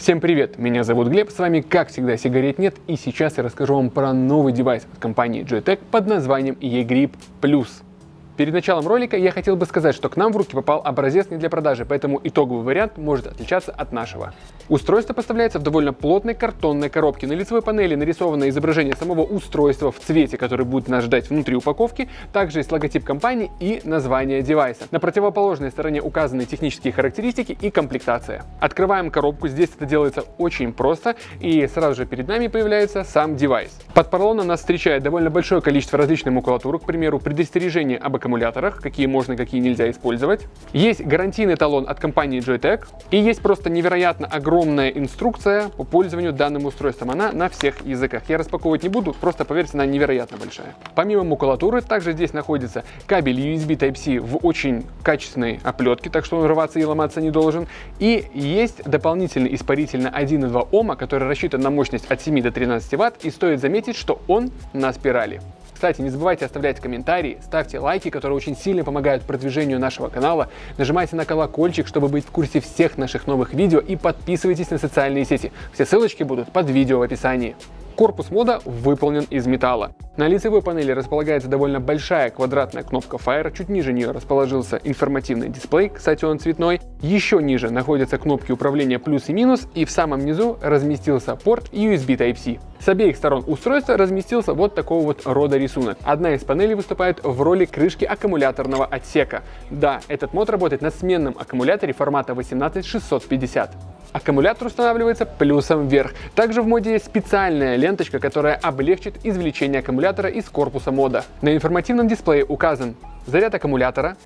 Всем привет, меня зовут Глеб, с вами как всегда Сигарет Нет, и сейчас я расскажу вам про новый девайс от компании Joytech под названием eGrip Plus. Перед началом ролика я хотел бы сказать, что к нам в руки попал образец не для продажи, поэтому итоговый вариант может отличаться от нашего. Устройство поставляется в довольно плотной картонной коробке. На лицевой панели нарисовано изображение самого устройства в цвете, который будет нас ждать внутри упаковки. Также есть логотип компании и название девайса. На противоположной стороне указаны технические характеристики и комплектация. Открываем коробку, здесь это делается очень просто, и сразу же перед нами появляется сам девайс. Под поролоном нас встречает довольно большое количество различной макулатуры, к примеру, предостережение об аккумуляторе аккумуляторах, какие можно, какие нельзя использовать. Есть гарантийный талон от компании Joytech. И есть просто невероятно огромная инструкция по пользованию данным устройством. Она на всех языках. Я распаковывать не буду, просто поверьте, она невероятно большая. Помимо макулатуры, также здесь находится кабель USB Type-C в очень качественной оплетке, так что он рваться и ломаться не должен. И есть дополнительный испаритель на 1,2 Ома, который рассчитан на мощность от 7 до 13 Вт. И стоит заметить, что он на спирали. Кстати, не забывайте оставлять комментарии, ставьте лайки, которые очень сильно помогают продвижению нашего канала, нажимайте на колокольчик, чтобы быть в курсе всех наших новых видео и подписывайтесь на социальные сети. Все ссылочки будут под видео в описании. Корпус мода выполнен из металла. На лицевой панели располагается довольно большая квадратная кнопка Fire, чуть ниже нее расположился информативный дисплей, кстати он цветной. Еще ниже находятся кнопки управления плюс и минус, и в самом низу разместился порт USB Type-C. С обеих сторон устройства разместился вот такого вот рода рисунок. Одна из панелей выступает в роли крышки аккумуляторного отсека. Да, этот мод работает на сменном аккумуляторе формата 18650. Аккумулятор устанавливается плюсом вверх. Также в моде есть специальная ленточка, которая облегчит извлечение аккумулятора из корпуса мода. На информативном дисплее указан заряд аккумулятора,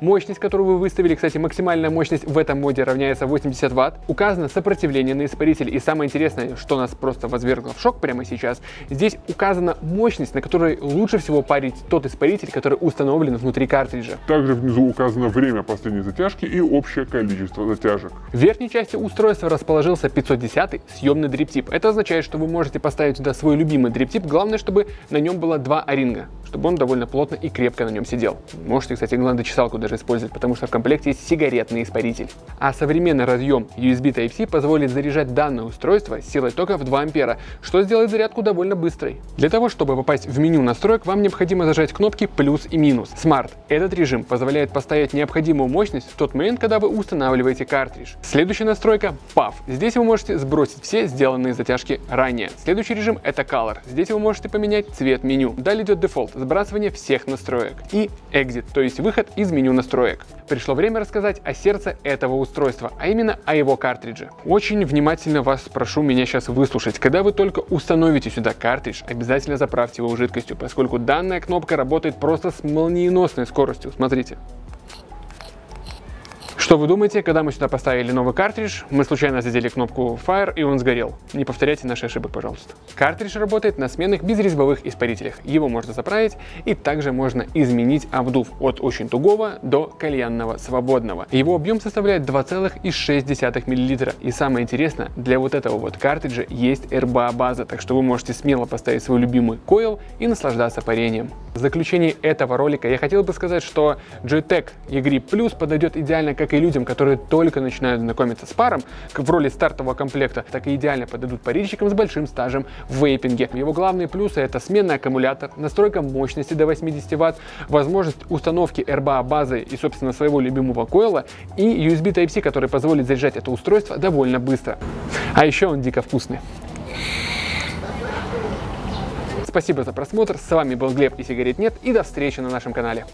Мощность, которую вы выставили, кстати, максимальная мощность в этом моде равняется 80 Вт. Указано сопротивление на испаритель. И самое интересное, что нас просто возвергло в шок прямо сейчас, здесь указана мощность, на которой лучше всего парить тот испаритель, который установлен внутри картриджа. Также внизу указано время последней затяжки и общее количество затяжек. В верхней части устройства расположился 510 съемный дриптип. Это означает, что вы можете поставить сюда свой любимый дриптип. Главное, чтобы на нем было два оринга чтобы он довольно плотно и крепко на нем сидел. Можете, кстати, гладочесалку даже использовать, потому что в комплекте есть сигаретный испаритель. А современный разъем USB Type-C позволит заряжать данное устройство силой тока в 2 ампера, что сделает зарядку довольно быстрой. Для того, чтобы попасть в меню настроек, вам необходимо зажать кнопки плюс и минус. Smart. Этот режим позволяет поставить необходимую мощность в тот момент, когда вы устанавливаете картридж. Следующая настройка PAF. Здесь вы можете сбросить все сделанные затяжки ранее. Следующий режим это Color. Здесь вы можете поменять цвет меню. Далее идет Default сбрасывание всех настроек. И Exit, то есть выход из меню настроек. Пришло время рассказать о сердце этого устройства, а именно о его картридже. Очень внимательно вас прошу меня сейчас выслушать. Когда вы только установите сюда картридж, обязательно заправьте его жидкостью, поскольку данная кнопка работает просто с молниеносной скоростью. Смотрите. Что вы думаете, когда мы сюда поставили новый картридж, мы случайно задели кнопку Fire и он сгорел? Не повторяйте наши ошибок, пожалуйста. Картридж работает на сменных безрезьбовых испарителях. Его можно заправить и также можно изменить обдув от очень тугого до кальянного свободного. Его объем составляет 2,6 мл. И самое интересное, для вот этого вот картриджа есть RBA база, так что вы можете смело поставить свой любимый койл и наслаждаться парением. В заключении этого ролика я хотел бы сказать, что Joytech E-Grip Plus подойдет идеально как и и людям, которые только начинают знакомиться с паром, в роли стартового комплекта, так и идеально подойдут парильщикам с большим стажем в вейпинге. Его главные плюсы это сменный аккумулятор, настройка мощности до 80 Вт, возможность установки RBA базы и, собственно, своего любимого койла и USB Type-C, который позволит заряжать это устройство довольно быстро. А еще он дико вкусный. Спасибо за просмотр, с вами был Глеб и сигарет нет и до встречи на нашем канале.